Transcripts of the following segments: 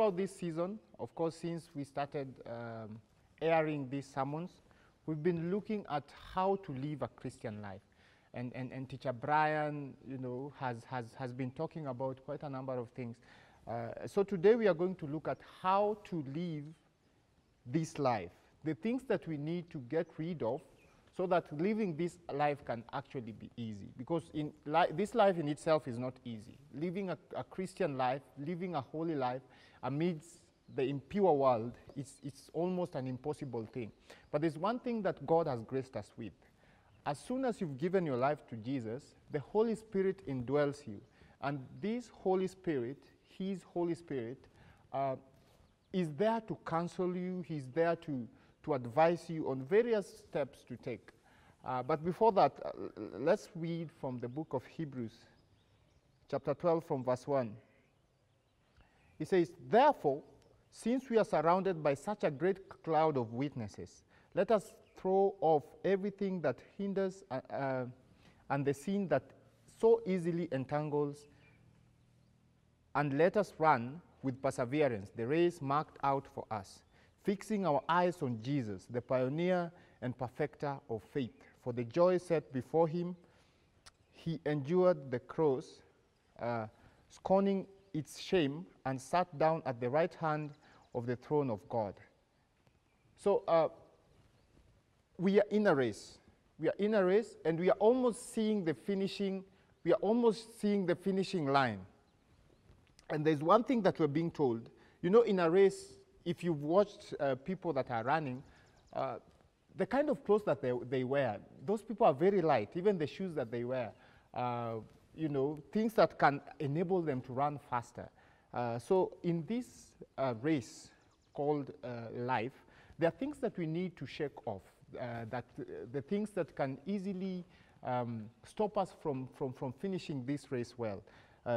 throughout this season, of course, since we started um, airing these sermons, we've been looking at how to live a Christian life. And, and, and teacher Brian, you know, has, has, has been talking about quite a number of things. Uh, so today we are going to look at how to live this life, the things that we need to get rid of so that living this life can actually be easy. Because in li this life in itself is not easy. Living a, a, Christian life, living a holy life amidst the impure world, it's, it's almost an impossible thing. But there's one thing that God has graced us with. As soon as you've given your life to Jesus, the Holy Spirit indwells you. And this Holy Spirit, His Holy Spirit, uh, is there to counsel you, He's there to to advise you on various steps to take. Uh, but before that, uh, let's read from the book of Hebrews, chapter 12, from verse 1. He says, Therefore, since we are surrounded by such a great cloud of witnesses, let us throw off everything that hinders uh, uh and the sin that so easily entangles, and let us run with perseverance the race marked out for us fixing our eyes on Jesus, the pioneer and perfecter of faith. For the joy set before him, he endured the cross, uh, scorning its shame, and sat down at the right hand of the throne of God. So uh, we are in a race. We are in a race, and we are almost seeing the finishing. We are almost seeing the finishing line. And there's one thing that we're being told. You know, in a race, if you've watched uh, people that are running, uh, the kind of clothes that they, they wear, those people are very light, even the shoes that they wear, uh, you know, things that can enable them to run faster. Uh, so in this uh, race called uh, life, there are things that we need to shake off, that the things that can easily um, stop us from, from, from finishing this race well.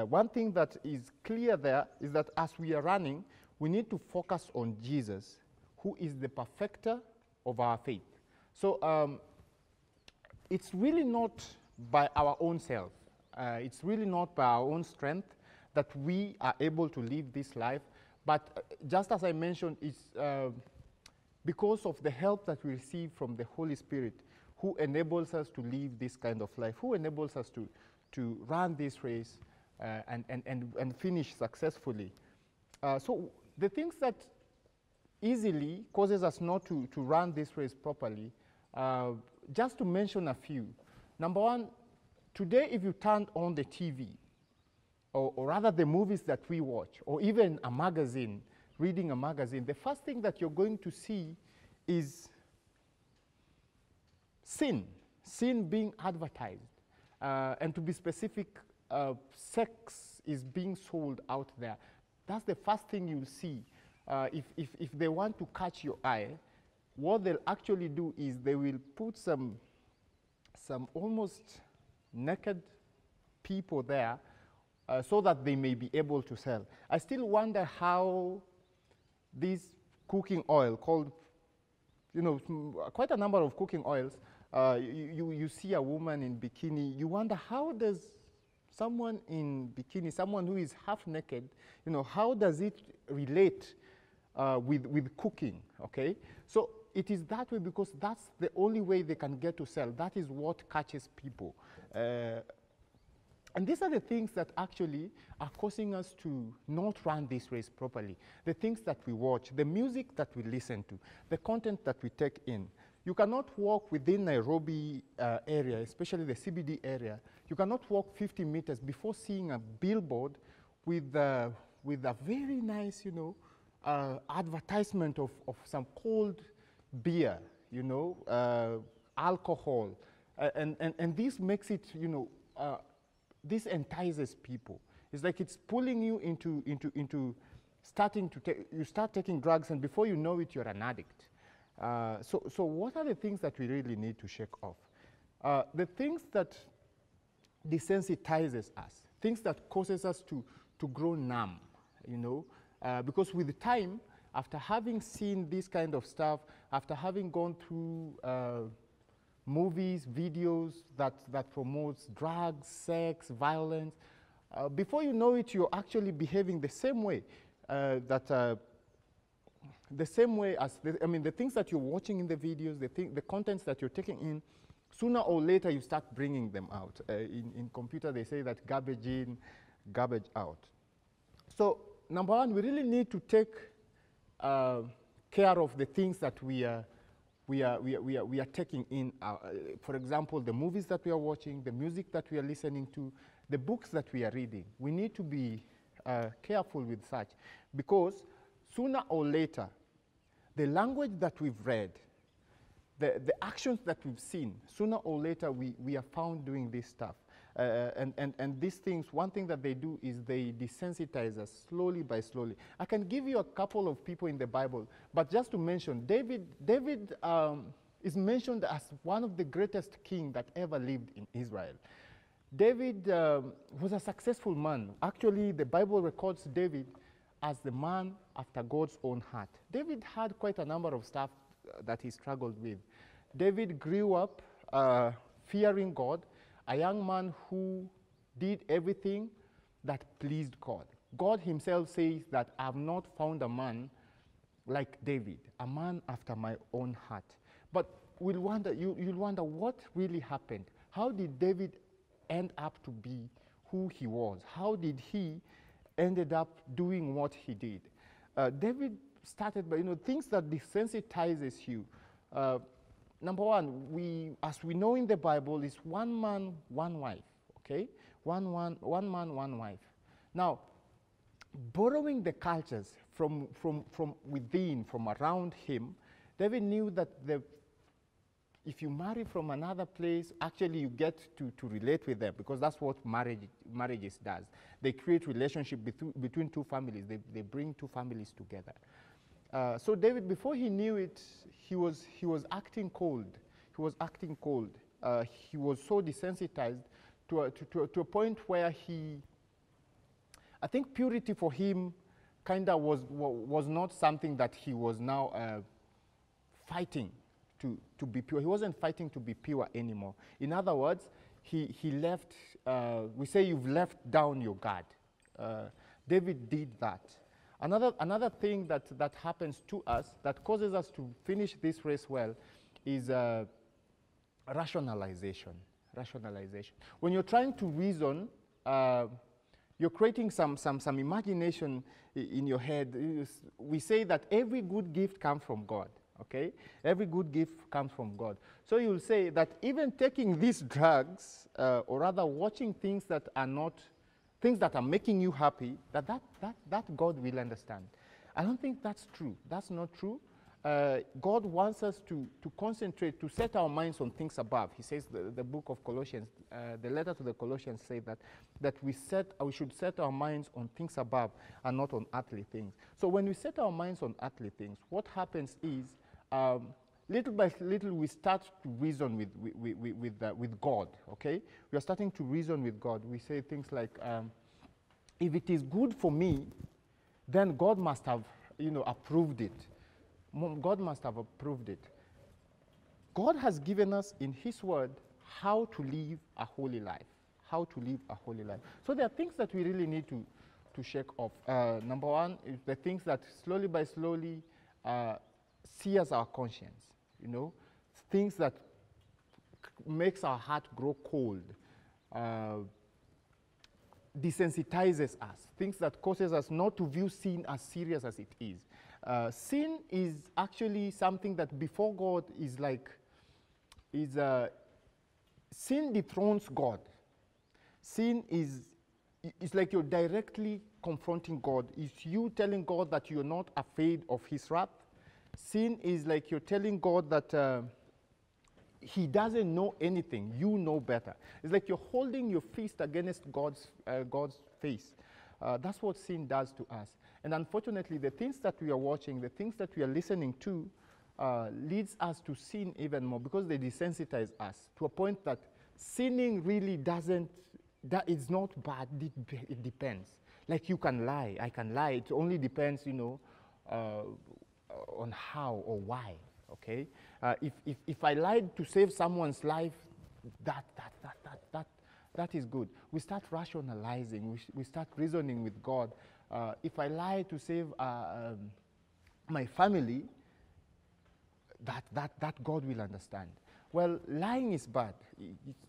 one thing that is clear there is that as we are running, we need to focus on Jesus, who is the perfecter of our faith. So um, it's really not by our own self. Uh, it's really not by our own strength that we are able to live this life. But uh, just as I mentioned, it's uh, because of the help that we receive from the Holy Spirit who enables us to live this kind of life, who enables us to, to run this race uh, and, and, and, and finish successfully. Uh, so the things that easily causes us not to, to run this race properly, uh, just to mention a few. Number one, today if you turn on the TV, or, or rather the movies that we watch, or even a magazine, reading a magazine, the first thing that you're going to see is sin, sin being advertised. Uh, and to be specific, uh, sex is being sold out there. That's the first thing you'll see. Uh, if, if, if they want to catch your eye, what they'll actually do is they will put some, some almost naked people there uh, so that they may be able to sell. I still wonder how this cooking oil called, you know, quite a number of cooking oils, uh, you, you, see a woman in bikini, you wonder how does someone in bikini, someone who is half naked, you know, how does it relate uh, with, with cooking, okay? So it is that way because that's the only way they can get to sell. That is what catches people. Uh, and these are the things that actually are causing us to not run this race properly. The things that we watch, the music that we listen to, the content that we take in. You cannot walk within Nairobi uh, area, especially the CBD area. You cannot walk 50 meters before seeing a billboard with, uh, with a very nice, you know, uh, advertisement of, of some cold beer, you know, uh, alcohol. Uh, and, and, and this makes it, you know, uh, this entices people. It's like it's pulling you into, into, into starting to take, you start taking drugs and before you know it, you're an addict. Uh, so, so what are the things that we really need to shake off? Uh, the things that desensitizes us, things that causes us to, to grow numb, you know, uh, because with time, after having seen this kind of stuff, after having gone through uh, movies, videos that, that promotes drugs, sex, violence, uh, before you know it, you're actually behaving the same way. uh, that uh, the same way as, the, I mean, the things that you're watching in the videos, the, thing, the contents that you're taking in, sooner or later you start bringing them out. Uh, in, in computer, they say that garbage in, garbage out. So, number one, we really need to take uh, care of the things that we are, we are, we are, we are, we are taking in. Our, uh, for example, the movies that we are watching, the music that we are listening to, the books that we are reading. We need to be uh, careful with such because sooner or later, the language that we've read, the, the actions that we've seen, sooner or later we, we are found doing this stuff. Uh, and, and, and these things, one thing that they do is they desensitize us slowly by slowly. I can give you a couple of people in the Bible, but just to mention, David, David um, is mentioned as one of the greatest kings that ever lived in Israel. David um, was a successful man. Actually, the Bible records David as the man after God's own heart. David had quite a number of stuff uh, that he struggled with. David grew up uh, fearing God, a young man who did everything that pleased God. God himself says that I have not found a man like David, a man after my own heart. But we'll wonder, you, you'll wonder what really happened. How did David end up to be who he was? How did he ended up doing what he did. Uh, David started by, you know, things that desensitizes you. Uh, number one, we, as we know in the Bible, is one man, one wife, okay? One, one, one man, one wife. Now, borrowing the cultures from, from, from within, from around him, David knew that the if you marry from another place, actually you get to, to relate with them because that's what marriage, marriages does. They create relationship between, between two families. They, they bring two families together. Uh, so David, before he knew it, he was, he was acting cold. He was acting cold. Uh, he was so desensitized to a, to, to, to a point where he, I think purity for him kind of was, was not something that he was now uh, fighting to, to be pure. He wasn't fighting to be pure anymore. In other words, he, he left, uh, we say you've left down your guard. Uh, David did that. Another, another thing that, that happens to us that causes us to finish this race well is uh, rationalization. Rationalization. When you're trying to reason, uh, you're creating some, some, some imagination in your head. We say that every good gift comes from God okay? Every good gift comes from God. So you'll say that even taking these drugs, uh, or rather watching things that are not, things that are making you happy, that, that, that, that God will understand. I don't think that's true. That's not true. Uh, God wants us to, to concentrate, to set our minds on things above. He says, the, the book of Colossians, uh, the letter to the Colossians say that, that we, set, we should set our minds on things above and not on earthly things. So when we set our minds on earthly things, what happens is um, little by little we start to reason with, with, with, with, uh, with, God, okay? We are starting to reason with God. We say things like, um, if it is good for me, then God must have, you know, approved it. God must have approved it. God has given us in His Word how to live a holy life. How to live a holy life. So there are things that we really need to, to shake off. Uh, number one is the things that slowly by slowly uh, sears our conscience, you know, things that makes our heart grow cold, uh, desensitizes us, things that causes us not to view sin as serious as it is. Uh, sin is actually something that before God is like, is uh, sin dethrones God. Sin is, is like you're directly confronting God. It's you telling God that you're not afraid of his wrath, Sin is like you're telling God that uh, He doesn't know anything, you know better. It's like you're holding your fist against God's, uh, God's face. Uh, that's what sin does to us. And unfortunately, the things that we are watching, the things that we are listening to, uh, leads us to sin even more because they desensitize us to a point that sinning really doesn't, that is not bad, it, it depends. Like you can lie, I can lie, it only depends, you know, uh, on how or why, okay? Uh, if, if, if I lied to save someone's life, that, that, that, that, that, that is good. We start rationalizing, we, we start reasoning with God. Uh, if I lie to save uh, um, my family, that, that, that God will understand. Well, lying is bad.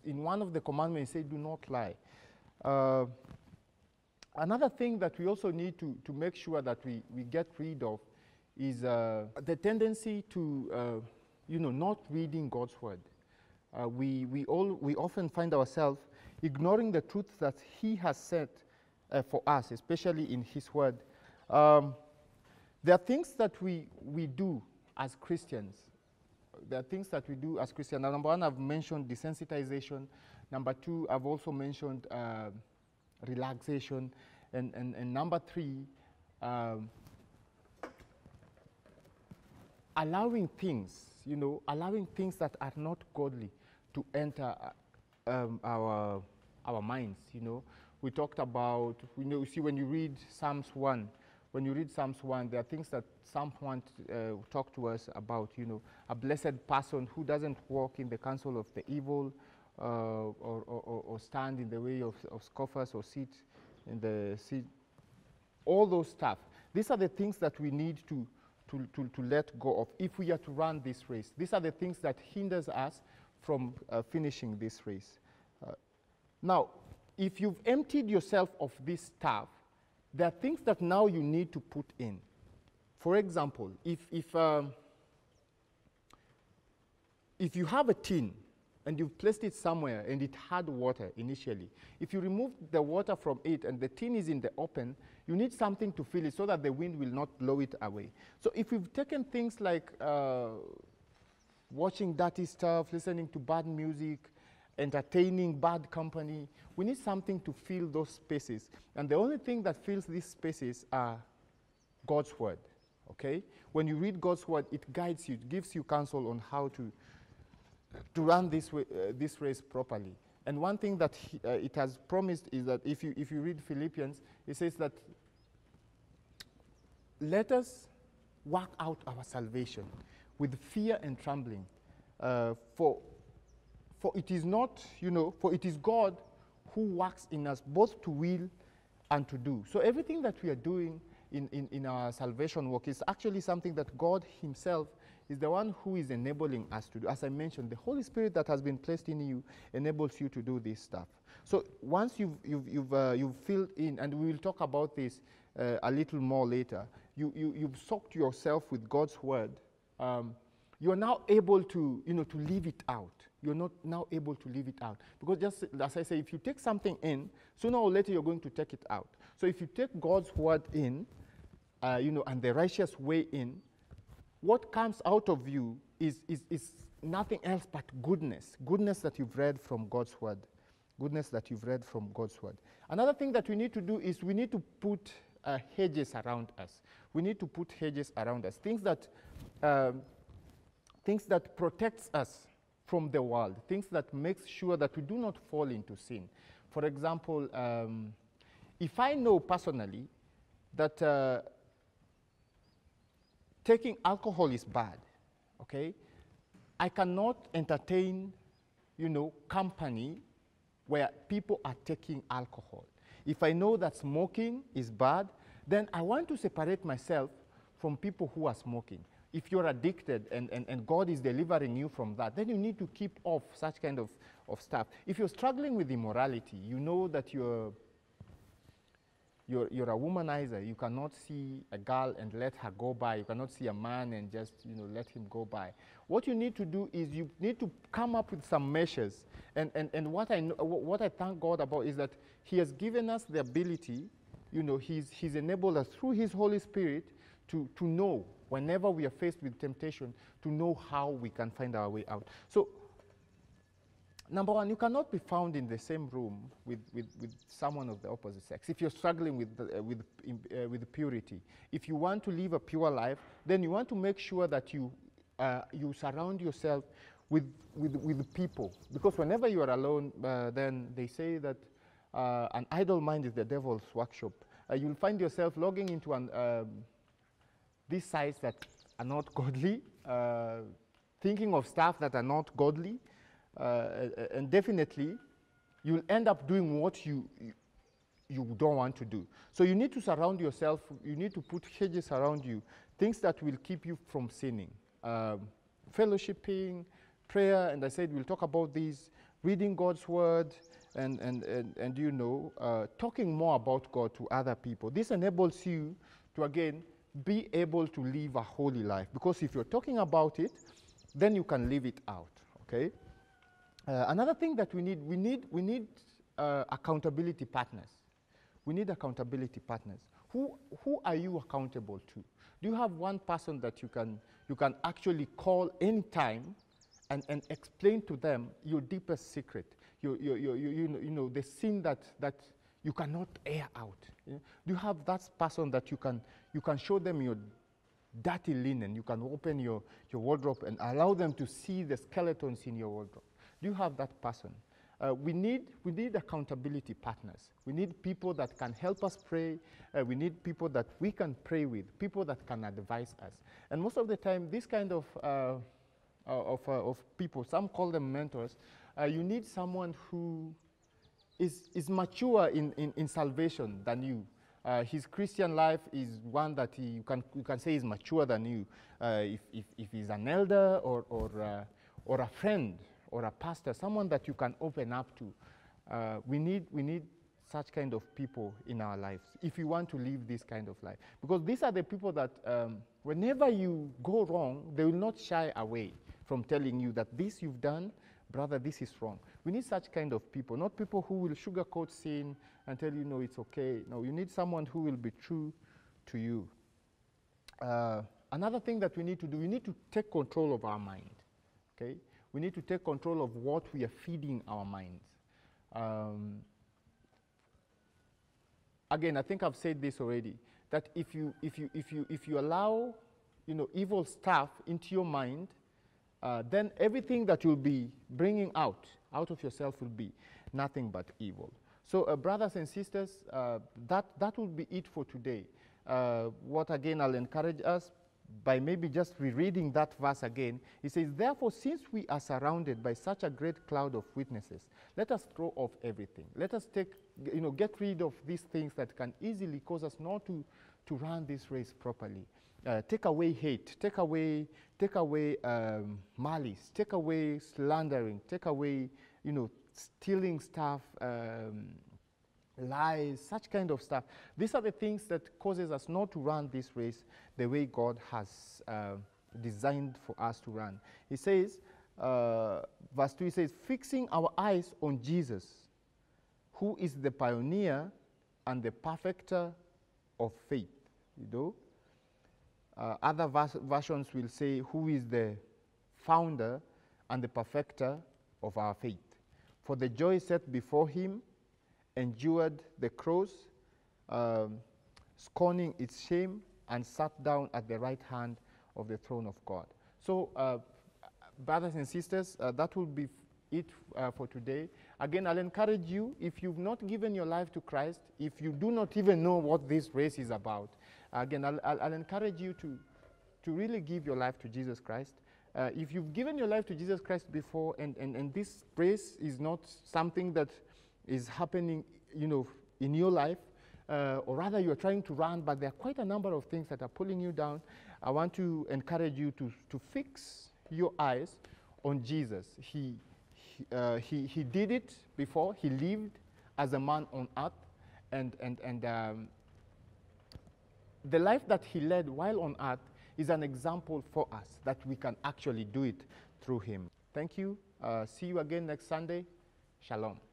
In one of the commandments, say, do not lie. Uh, another thing that we also need to, to make sure that we, we get rid of is uh, the tendency to, uh, you know, not reading God's word. Uh, we, we, all, we often find ourselves ignoring the truth that He has said uh, for us, especially in His word. Um, there are things that we, we do as Christians. There are things that we do as Christians. Now, number one, I've mentioned desensitization. Number two, I've also mentioned uh, relaxation. And, and, and number three, um, allowing things, you know, allowing things that are not godly to enter um, our, our minds, you know. We talked about, you know, see when you read Psalms 1, when you read Psalms 1, there are things that Psalm 1 uh, talk to us about, you know, a blessed person who doesn't walk in the counsel of the evil uh, or, or, or, stand in the way of, of scoffers or sit in the seat, all those stuff. These are the things that we need to, to, to, to let go of if we are to run this race. These are the things that hinders us from uh, finishing this race. Uh, now, if you've emptied yourself of this stuff, there are things that now you need to put in. For example, if, if, um, if you have a tin and you've placed it somewhere and it had water initially, if you remove the water from it and the tin is in the open, you need something to fill it so that the wind will not blow it away. So if we've taken things like uh, watching dirty stuff, listening to bad music, entertaining bad company, we need something to fill those spaces. And the only thing that fills these spaces are God's word. Okay? When you read God's word, it guides you, it gives you counsel on how to, to run this, uh, this race properly. And one thing that he, uh, it has promised is that if you, if you read Philippians, it says that let us work out our salvation with fear and trembling. Uh, for, for it is not, you know, for it is God who works in us both to will and to do. So everything that we are doing in, in, in our salvation work is actually something that God Himself is the one who is enabling us to do. As I mentioned, the Holy Spirit that has been placed in you enables you to do this stuff. So once you've, you've, you've, uh, you've filled in, and we will talk about this uh, a little more later, you, you, you've soaked yourself with God's word, um, you're now able to, you know, to leave it out. You're not now able to leave it out. Because just as I say, if you take something in, sooner or later you're going to take it out. So if you take God's word in, uh, you know, and the righteous way in, what comes out of you is, is, is nothing else but goodness. Goodness that you've read from God's word. Goodness that you've read from God's word. Another thing that we need to do is we need to put uh, hedges around us. We need to put hedges around us. Things that, um, things that protects us from the world. Things that makes sure that we do not fall into sin. For example, um, if I know personally that uh, taking alcohol is bad, okay? I cannot entertain, you know, company where people are taking alcohol. If I know that smoking is bad, then I want to separate myself from people who are smoking. If you're addicted and, and, and God is delivering you from that, then you need to keep off such kind of, of stuff. If you're struggling with immorality, you know that you're you're, you're a womanizer. You cannot see a girl and let her go by. You cannot see a man and just you know, let him go by. What you need to do is you need to come up with some measures. And, and, and what, I know, what I thank God about is that He has given us the ability, you know, He's, he's enabled us through His Holy Spirit to, to know whenever we are faced with temptation, to know how we can find our way out. So Number one, you cannot be found in the same room with, with, with someone of the opposite sex. If you're struggling with, the, uh, with, uh, with purity, if you want to live a pure life, then you want to make sure that you, uh, you surround yourself with, with, with people. Because whenever you are alone, uh, then they say that uh, an idle mind is the devil's workshop. Uh, you'll find yourself logging into an, um, these sites that are not godly, thinking of stuff that are not godly, uh, and definitely you'll end up doing what you, you don't want to do. So you need to surround yourself, you need to put hedges around you, things that will keep you from sinning. Um, fellowshipping, prayer, and I said we'll talk about these, reading God's word, and, and, and, and you know, uh, talking more about God to other people. This enables you to, again, be able to live a holy life. Because if you're talking about it, then you can live it out, okay? Uh, another thing that we need, we need, we need uh, accountability partners. We need accountability partners. Who, who are you accountable to? Do you have one person that you can, you can actually call anytime and, and explain to them your deepest secret, your, your, your, your you, know, you know, the sin that, that you cannot air out? You know? Do you have that person that you can, you can show them your dirty linen? You can open your, your wardrobe and allow them to see the skeletons in your wardrobe. Do you have that person? Uh, we, need, we need accountability partners. We need people that can help us pray. Uh, we need people that we can pray with, people that can advise us. And most of the time, this kind of, uh, uh of, uh, of people, some call them mentors, uh, you need someone who is, is mature in, in, in salvation than you. his Christian life is one that he, you, can, you can say is mature than you. if, if, if he's an elder or, or, or a friend or a pastor, someone that you can open up to. Uh, we, need, we need such kind of people in our lives if you want to live this kind of life. Because these are the people that um, whenever you go wrong, they will not shy away from telling you that this you've done, brother, this is wrong. We need such kind of people, not people who will sugarcoat sin and tell you, no, it's okay. No, you need someone who will be true to you. Uh, another thing that we need to do, we need to take control of our mind. Okay? We need to take control of what we are feeding our minds. Um, again, I think I've said this already, that if you, if you, if you, if you allow you know, evil stuff into your mind, uh, then everything that you'll be bringing out, out of yourself will be nothing but evil. So uh, brothers and sisters, uh, that, that will be it for today. Uh, what again I'll encourage us, by maybe just rereading that verse again, he says, Therefore, since we are surrounded by such a great cloud of witnesses, let us throw off everything. Let us take, you know, get rid of these things that can easily cause us not to, to run this race properly. Uh, take away hate, take away, take away um, malice, take away slandering, take away, you know, stealing stuff, um, lies, such kind of stuff. These are the things that causes us not to run this race the way God has uh, designed for us to run. He says, uh, verse 2, he says, fixing our eyes on Jesus, who is the pioneer and the perfecter of faith. You know? Uh, other vers versions will say, who is the founder and the perfecter of our faith. For the joy set before him, endured the cross, um, scorning its shame, and sat down at the right hand of the throne of God. So, uh, brothers and sisters, uh, that will be it uh, for today. Again, I'll encourage you, if you've not given your life to Christ, if you do not even know what this race is about, again, I'll, I'll, I'll encourage you to, to really give your life to Jesus Christ. Uh, if you've given your life to Jesus Christ before and, and, and this race is not something that is happening, you know, in your life, uh, or rather you're trying to run, but there are quite a number of things that are pulling you down, I want to encourage you to, to fix your eyes on Jesus. He, he, uh, he, he did it before, he lived as a man on earth, and, and, and um, the life that he led while on earth is an example for us that we can actually do it through him. Thank you. Uh, see you again next Sunday. Shalom.